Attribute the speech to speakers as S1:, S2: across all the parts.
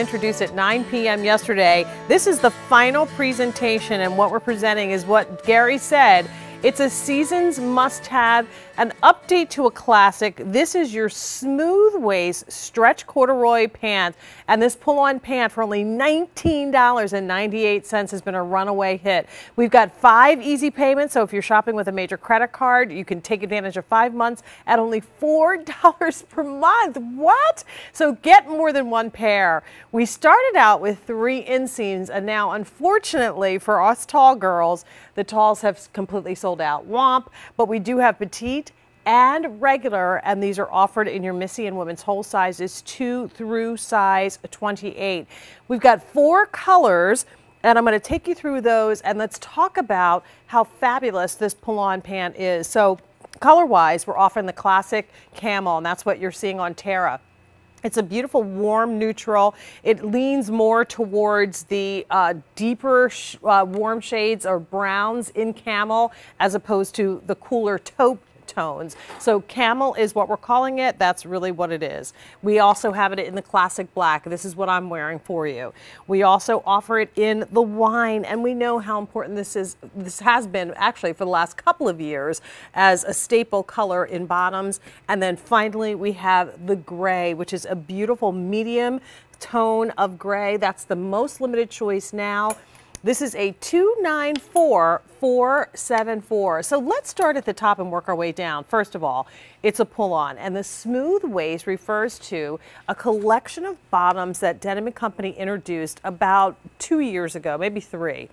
S1: introduced at 9 p.m. yesterday. This is the final presentation, and what we're presenting is what Gary said. It's a season's must have, an update to a classic. This is your smooth waist stretch corduroy pant, and this pull on pant for only $19.98 has been a runaway hit. We've got five easy payments, so if you're shopping with a major credit card, you can take advantage of five months at only $4 per month. What? So get more than one pair. We started out with three inseams, and now, unfortunately, for us tall girls, the talls have completely sold out. Womp, but we do have petite and regular, and these are offered in your Missy and women's whole sizes 2 through size 28. We've got four colors. And I'm going to take you through those and let's talk about how fabulous this pull-on pant is. So color-wise, we're offering the classic camel, and that's what you're seeing on Tara. It's a beautiful warm neutral. It leans more towards the uh, deeper sh uh, warm shades or browns in camel as opposed to the cooler taupe tones. So camel is what we're calling it. That's really what it is. We also have it in the classic black. This is what I'm wearing for you. We also offer it in the wine and we know how important this is. This has been actually for the last couple of years as a staple color in bottoms. And then finally we have the gray, which is a beautiful medium tone of gray. That's the most limited choice now. This is a 294474. So let's start at the top and work our way down. First of all, it's a pull on, and the smooth waist refers to a collection of bottoms that Denim & Company introduced about two years ago, maybe three.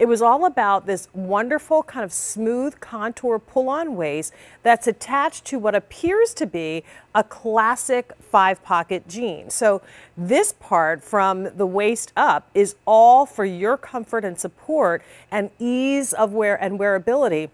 S1: It was all about this wonderful kind of smooth contour pull-on waist that's attached to what appears to be a classic five-pocket jean. So this part from the waist up is all for your comfort and support and ease of wear and wearability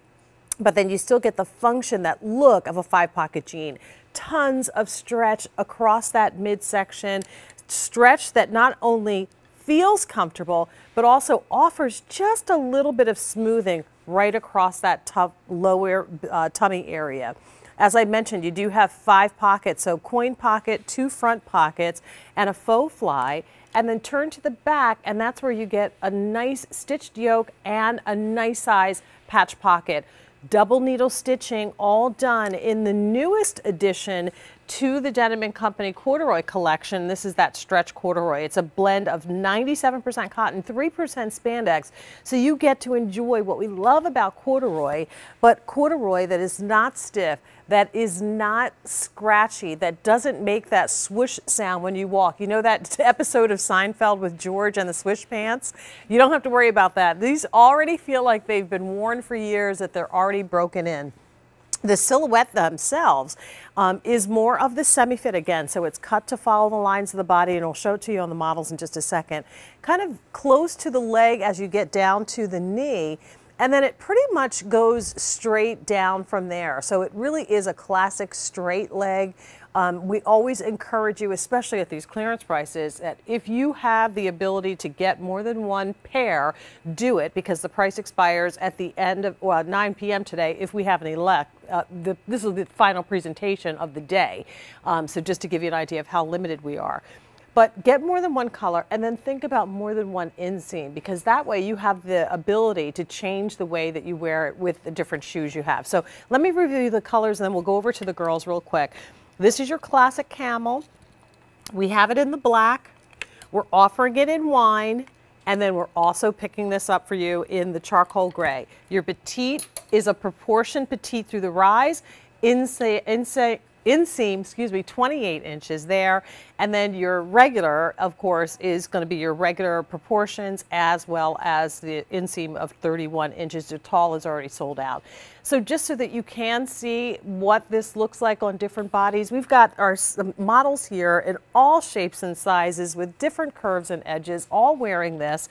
S1: but then you still get the function, that look of a five pocket jean. Tons of stretch across that midsection, stretch that not only feels comfortable, but also offers just a little bit of smoothing right across that tough lower uh, tummy area. As I mentioned, you do have five pockets, so coin pocket, two front pockets, and a faux fly. And then turn to the back, and that's where you get a nice stitched yoke and a nice size patch pocket double needle stitching all done in the newest addition to the Denim & Company corduroy collection. This is that stretch corduroy. It's a blend of 97% cotton, 3% spandex. So you get to enjoy what we love about corduroy, but corduroy that is not stiff, that is not scratchy, that doesn't make that swoosh sound when you walk. You know that episode of Seinfeld with George and the swish pants? You don't have to worry about that. These already feel like they've been worn for years, that they're already broken in. The silhouette themselves um, is more of the semi-fit again, so it's cut to follow the lines of the body, and I'll show it to you on the models in just a second. Kind of close to the leg as you get down to the knee, and then it pretty much goes straight down from there. So it really is a classic straight leg. Um, we always encourage you, especially at these clearance prices, that if you have the ability to get more than one pair, do it because the price expires at the end of well, 9 p.m. today if we have any left. Uh, the, this is the final presentation of the day. Um, so just to give you an idea of how limited we are. But get more than one color and then think about more than one inseam because that way you have the ability to change the way that you wear it with the different shoes you have. So let me review the colors and then we'll go over to the girls real quick. This is your classic camel. We have it in the black. We're offering it in wine. And then we're also picking this up for you in the charcoal gray. Your petite is a proportion petite through the rise. Inse, inse, inseam, excuse me, 28 inches there. And then your regular, of course, is going to be your regular proportions as well as the inseam of 31 inches. The tall is already sold out. So just so that you can see what this looks like on different bodies, we've got our models here in all shapes and sizes with different curves and edges, all wearing this.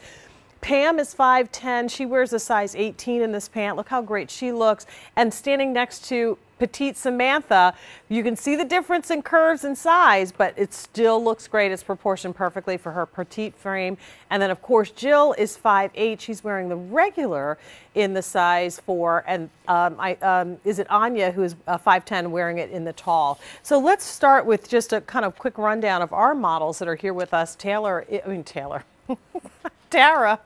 S1: Pam is 5'10. She wears a size 18 in this pant. Look how great she looks. And standing next to petite Samantha, you can see the difference in curves and size, but it still looks great. It's proportioned perfectly for her petite frame. And then, of course, Jill is 5'8". She's wearing the regular in the size 4. And um, I, um, is it Anya, who is uh, 5'10", wearing it in the tall. So let's start with just a kind of quick rundown of our models that are here with us. Taylor, I mean, Taylor. Tara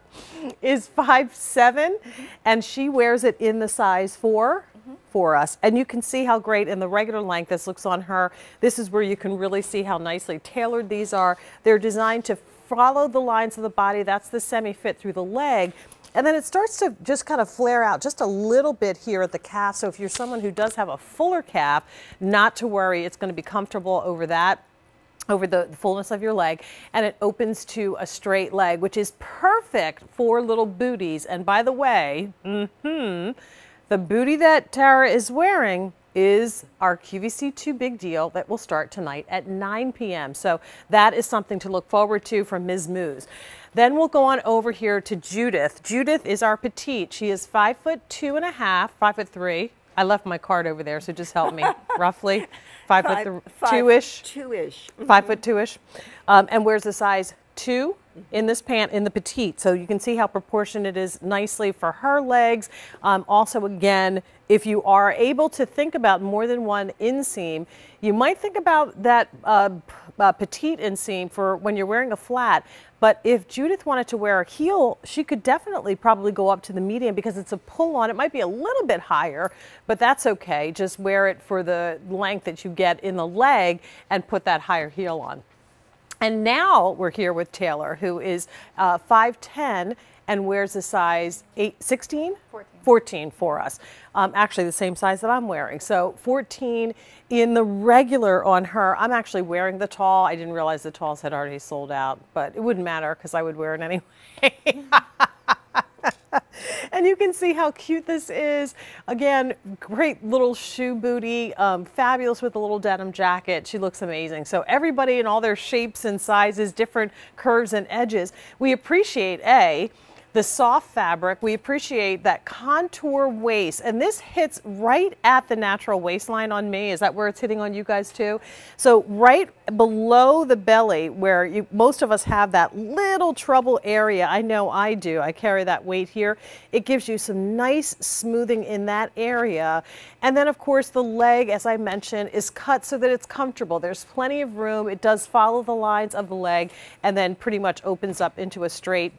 S1: is five seven, and she wears it in the size 4 for us. And you can see how great in the regular length this looks on her. This is where you can really see how nicely tailored these are. They're designed to follow the lines of the body. That's the semi-fit through the leg. And then it starts to just kind of flare out just a little bit here at the calf. So if you're someone who does have a fuller calf, not to worry, it's going to be comfortable over that over the fullness of your leg and it opens to a straight leg which is perfect for little booties and by the way mm-hmm, the booty that Tara is wearing is our QVC2 big deal that will start tonight at 9 p.m. So that is something to look forward to from Ms. Moose. Then we'll go on over here to Judith. Judith is our petite. She is five foot two and a half, five foot three. I left my card over there, so just help me. Roughly five, five foot th- two ish.
S2: Two ish.
S1: Five foot two ish. Um, and wears a size two in this pant in the petite. So you can see how proportioned it is nicely for her legs. Um, also, again, if you are able to think about more than one inseam, you might think about that uh, uh, petite inseam for when you're wearing a flat. But if Judith wanted to wear a heel, she could definitely probably go up to the medium because it's a pull on. It might be a little bit higher, but that's okay. Just wear it for the length that you get in the leg and put that higher heel on. And now we're here with Taylor, who is uh, 5'10 and wears a size 8, 16? 14. 14 for us. Um, actually, the same size that I'm wearing. So 14 in the regular on her. I'm actually wearing the tall. I didn't realize the talls had already sold out, but it wouldn't matter because I would wear it anyway. and you can see how cute this is. Again, great little shoe booty, um, fabulous with a little denim jacket. She looks amazing. So everybody in all their shapes and sizes, different curves and edges. We appreciate A, the soft fabric. We appreciate that contour waist. And this hits right at the natural waistline on me. Is that where it's hitting on you guys too? So right below the belly where you, most of us have that little trouble area. I know I do. I carry that weight here. It gives you some nice smoothing in that area. And then of course the leg, as I mentioned, is cut so that it's comfortable. There's plenty of room. It does follow the lines of the leg and then pretty much opens up into a straight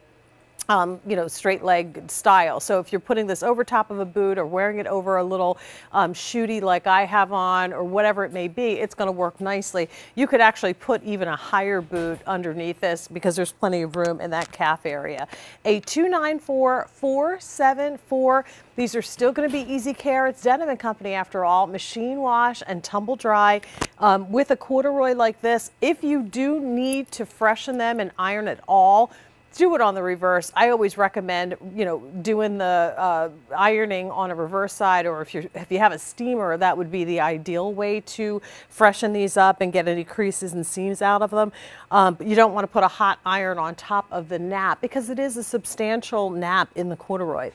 S1: um, you know, straight leg style. So if you're putting this over top of a boot or wearing it over a little um, shooty like I have on or whatever it may be, it's going to work nicely. You could actually put even a higher boot underneath this because there's plenty of room in that calf area. A 294474. These are still going to be easy care. It's Denim & Company after all. Machine wash and tumble dry um, with a corduroy like this. If you do need to freshen them and iron at all, do it on the reverse. I always recommend, you know, doing the uh, ironing on a reverse side, or if you if you have a steamer, that would be the ideal way to freshen these up and get any creases and seams out of them. Um, but you don't want to put a hot iron on top of the nap because it is a substantial nap in the corduroy.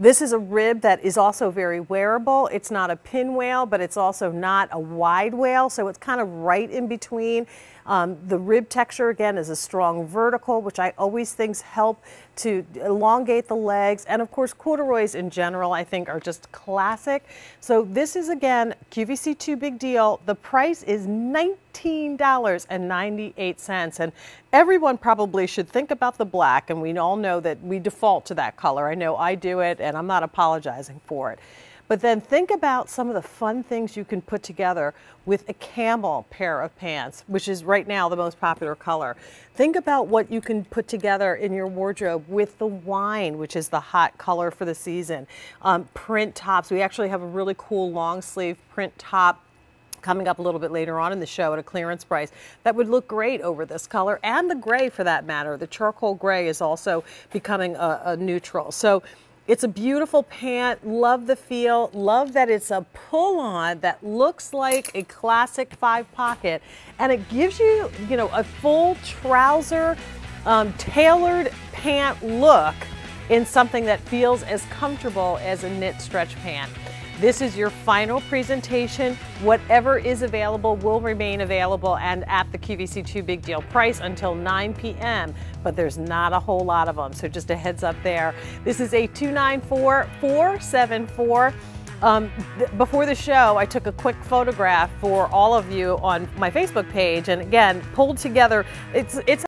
S1: This is a rib that is also very wearable. It's not a pinwale, but it's also not a wide wale, so it's kind of right in between. Um, the rib texture again is a strong vertical, which I always think help to elongate the legs. And of course, corduroys in general, I think are just classic. So this is again, QVC2 big deal. The price is $19.98. And everyone probably should think about the black. And we all know that we default to that color. I know I do it and I'm not apologizing for it. But then think about some of the fun things you can put together with a camel pair of pants, which is right now the most popular color. Think about what you can put together in your wardrobe with the wine, which is the hot color for the season. Um, print tops. We actually have a really cool long sleeve print top coming up a little bit later on in the show at a clearance price that would look great over this color and the gray for that matter. The charcoal gray is also becoming a, a neutral. So it's a beautiful pant. Love the feel. Love that it's a pull on that looks like a classic five pocket. And it gives you, you know, a full trouser, um, tailored pant look in something that feels as comfortable as a knit stretch pant. This is your final presentation. Whatever is available will remain available and at the QVC2 Big Deal price until 9 p.m., but there's not a whole lot of them, so just a heads up there. This is a 294 474. Um, th- before the show, I took a quick photograph for all of you on my Facebook page, and again, pulled together. It's it's